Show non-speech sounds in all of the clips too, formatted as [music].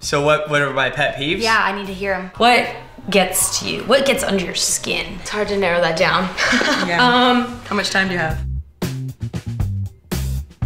So what? What are my pet peeves? Yeah, I need to hear them. What gets to you? What gets under your skin? It's hard to narrow that down. [laughs] yeah. Um, How much time do you have?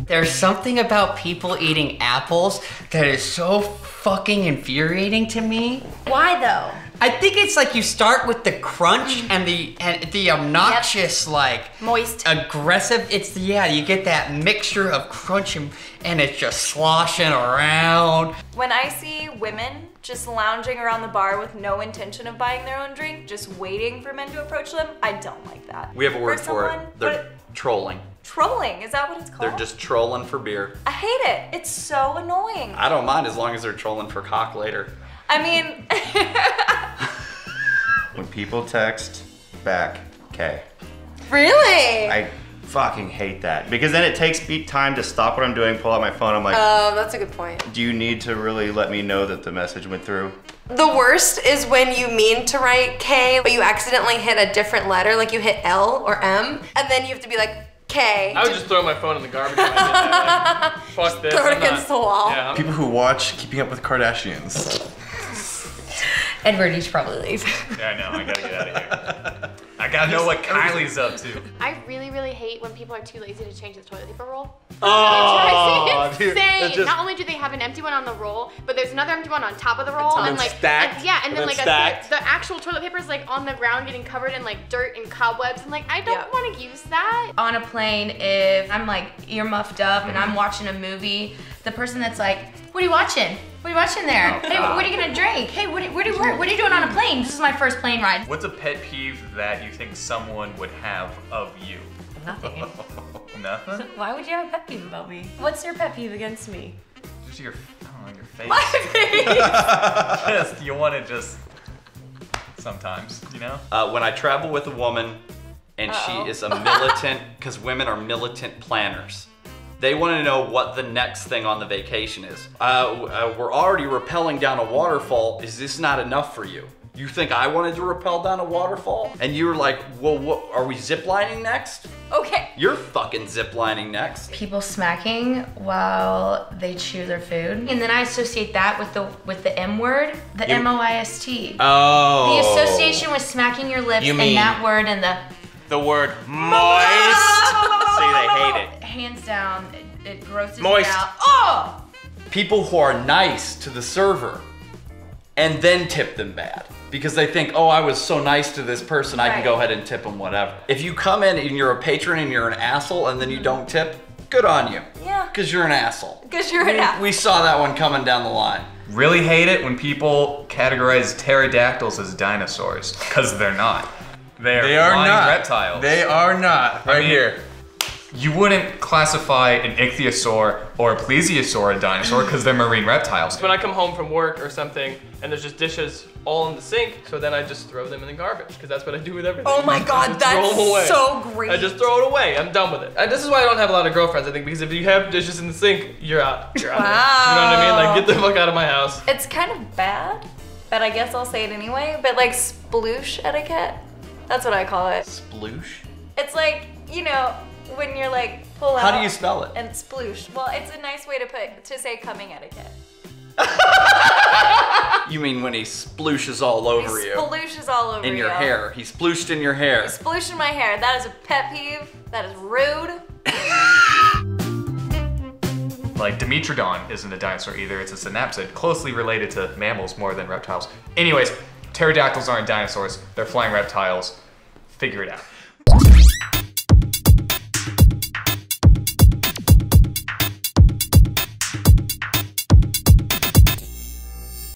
There's something about people eating apples that is so fucking infuriating to me. Why though? I think it's like you start with the crunch mm. and the and the obnoxious like Moist. aggressive. It's yeah, you get that mixture of crunch and, and it's just sloshing around. When I see women just lounging around the bar with no intention of buying their own drink, just waiting for men to approach them, I don't like that. We have a word for, someone- it. They're what- trolling. trolling. Is that what it's called? They're just trolling for beer. I hate it. It's so annoying. I don't mind as long as they're trolling for cock later. I mean, When [laughs] people text back, K. Really? I fucking hate that because then it takes me time to stop what I'm doing, pull out my phone. I'm like, Oh, that's a good point. do you need to really let me know that the message went through? The worst is when you mean to write K, but you accidentally hit a different letter, like you hit L or M, and then you have to be like K. I would just throw my phone in the garbage when I did that. Like, fuck [laughs] this. Throw it I'm against not- the wall. Yeah, People who watch Keeping Up with Kardashians. Edward, you should probably leave. Yeah, I know. I gotta get out of here. I gotta know what Kylie's up to. I really, really hate when people are too lazy to change the toilet paper roll. Oh, it's [laughs] dude, insane. that's just- Not only do they have an empty one on the roll, but there's another empty one on top of the roll, And and like stacked, and- yeah, and, and then then like. A, the actual toilet paper is like on the ground, getting covered in like dirt and cobwebs. I'm like, I don't want to use that. on a plane if I'm like earmuffed up and I'm watching a movie, the person that's like, "What are you watching? What are you watching there? Oh, hey, what are you gonna drink? Hey, what, what, are, you, what are you doing on a plane? This is my first plane ride." What's a pet peeve that you think someone would have of you? Nothing. [laughs] Nothing? [laughs] Why would you have a pet peeve about me? What's your pet peeve against me? Just your, I don't know, your face. [laughs] just, you want to just, sometimes, you know? Uh, when I travel with a woman and Uh-oh. she is a militant, because women are militant planners. They want to know what the next thing on the vacation is. Uh, uh, we're already rappelling down a waterfall. Is this not enough for you? You think I wanted to rappel down a waterfall? And you were like, well, what, are we ziplining next? Okay. You're fucking ziplining next. People smacking while they chew their food, and then I associate that with the with the M word, the You- M O I S T. Oh. The association with smacking your lips You and that word and the The word moist. See, they hate it. Hands down, it, it grosses Moist. me out. Oh! people who are nice to the server and then tip them bad because they think, oh, I was so nice to this person, I can go ahead and tip them whatever. If you come in and you're a patron and you're an asshole and then you don't tip, good on you. Yeah. Because you're an asshole. Because you're an asshole. We saw that one coming down the line. Really hate it when people categorize pterodactyls as dinosaurs, because they're not. They're They are not. reptiles. They are not. Right I mean, here. You wouldn't classify an ichthyosaur or a plesiosaur a dinosaur because they're marine reptiles. When I come home from work or something and there's just dishes all in the sink, so then I just throw them in the garbage because that's what I do with everything. Oh my God, [laughs] just throw that's 'em away. so great. I just throw it away. I'm done with it. And this is why I don't have a lot of girlfriends, I think, because if you have dishes in the sink, you're out. You're out. of it. You know what I mean? Like, get the fuck out of my house. It's kind of bad, but I guess I'll say it anyway. But like sploosh etiquette, that's what I call it. Sploosh? It's like, you know, when you're like pull out. How do you spell it? And sploosh. Well, it's a nice way to put to say coming etiquette. [laughs] You mean when he splooshes all over he you? splooshes all over you. In your you. hair. He splooshed in your hair. Sploosh in my hair. That is a pet peeve. That is rude. [laughs] Like Dimetrodon isn't a dinosaur either, it's a synapsid, closely related to mammals more than reptiles. Anyways, pterodactyls aren't dinosaurs, they're flying reptiles. Figure it out.